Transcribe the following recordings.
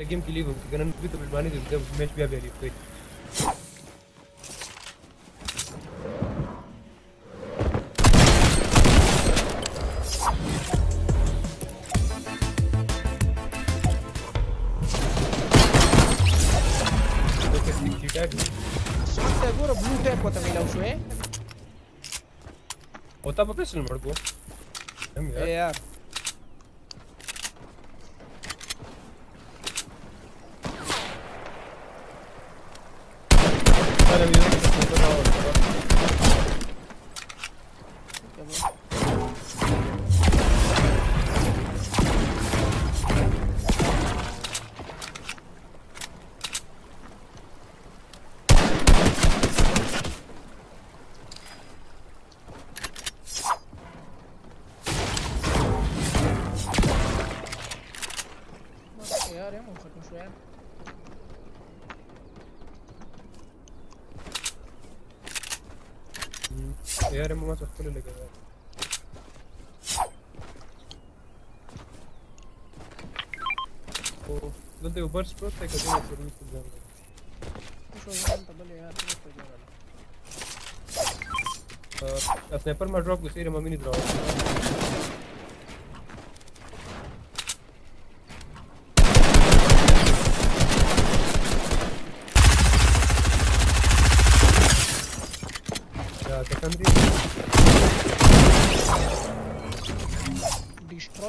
الجيم كي ليهم كان نثبت بالبانيد قدام ماشي بها بها ليهم Seguro blu tempo te mi usue. O tapo pesel morgo. Yeah. یاره مو ماته خپل لګا خو دلته یو برس پروت دی که دلته پرون څه ځم اسنایپر ما ډراپ کوي سیره مې نه دراو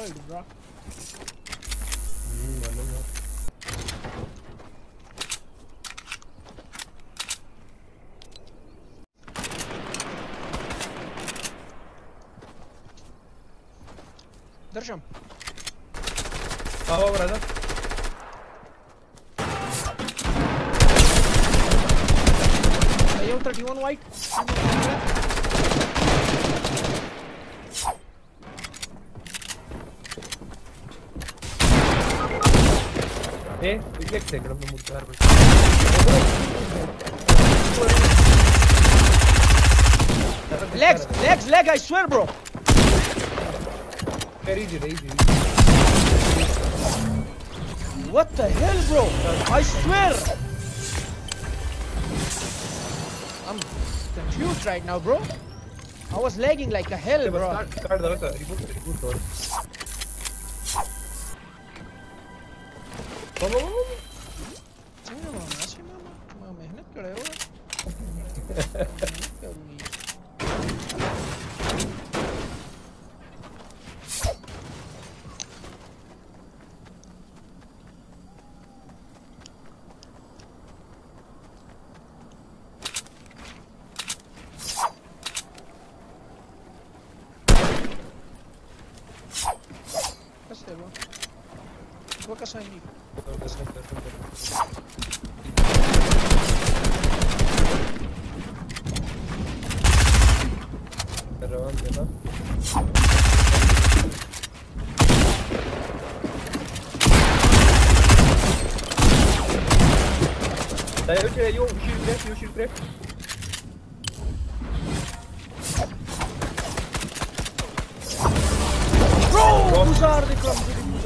öldü bırak. Hmm, öyle mi? Держим. Слава, брата. Hay otro aquí, one white. Legs. Legs, legs, leg, I swear bro. Very easy, very easy. What the hell bro? I swear. I'm confused right now bro. I was lagging like a hell bro. Start, start, start, ¿Cómo? Sí, mi mamá, sí, mamá. Mamá, es una creo. Спасибо. What can I do? Devam devam. Dai, eu tirei um tiro direto e um tiro direto. Bro, bu zardı kamdı.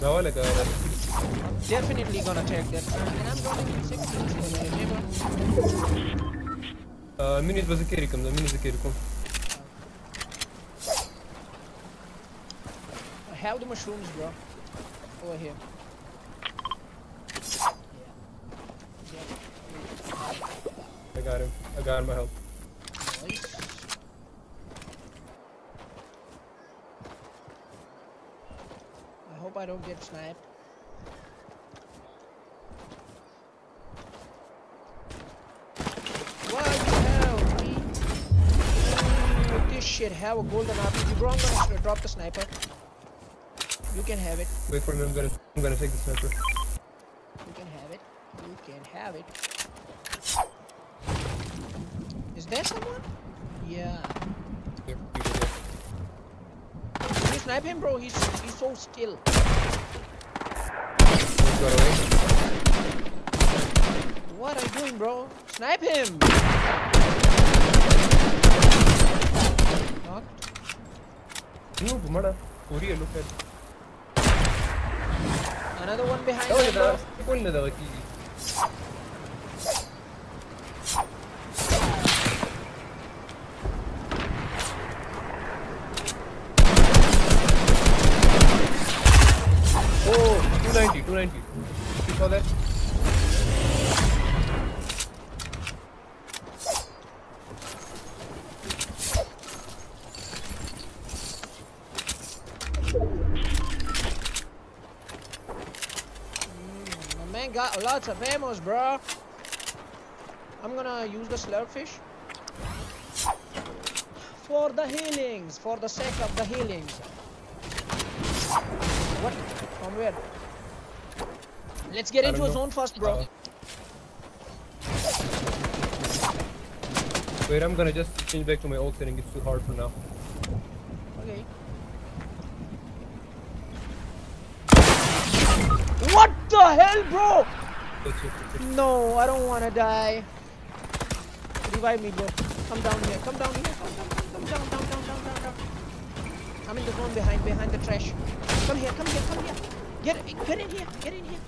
No, like a. Definitely gonna take that. And I'm going to check the Minit was a Kirikum, the uh, minute was a Kirikum. I have the mushrooms, bro. Over here. I got him. I got him. I help. I don't get sniped. You have me? This shit, have a golden RPG, bro. I'm gonna drop the sniper. You can have it. wait for me I'm gonna I'm gonna take the sniper You can have it. You can have it. there someone? Yeah. Can you snipe him, bro? He's he's so still. Just got away. What are you doing, bro? Snipe him! Knocked. Noob, mada. Korea, look at. Another one behind Oh, him, da. bro. Sekunde da wakili. Oh, 290, 290. You saw that? Mm, my man got lots of ammos, bro. I'm gonna use the slurpfish. For the healings, for the sake of the healings. What? From where? Let's get into don't a zone first, bro. Uh, Wait, I'm gonna just change back to my old setting. It's too hard for now. Okay. What the hell, bro? That's it, that's it. No, I don't wanna die. Revive me, bro. Come down here. Come down here. Come down, come down, down, down, down, down, down. I'm in the zone behind, behind the trash. Come here, come here, come here. Get, get in here, get in here.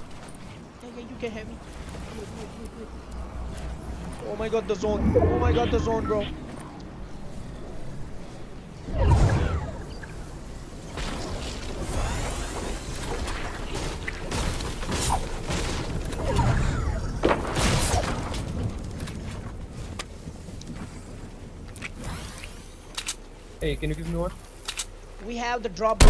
Yeah, yeah, you can have me. Oh my god, the zone. Oh my god, the zone, bro. Hey, can you give me one? We have the drop,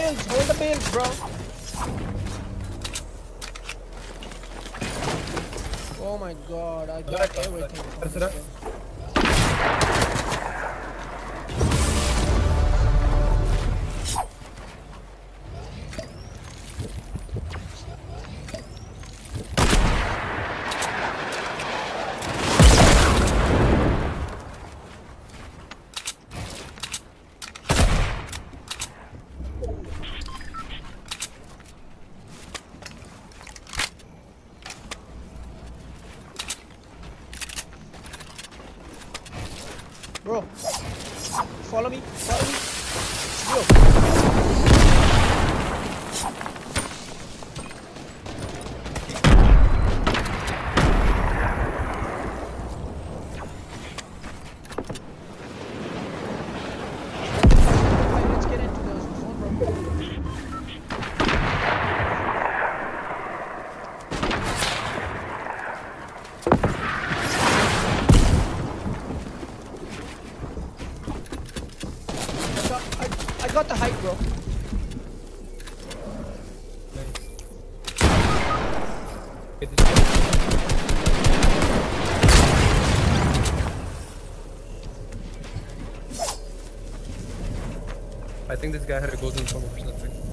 bro. Hold the bills, bro. Oh my god, I got everything. Follow me, follow got the height, bro. I think this guy had a golden phone or something.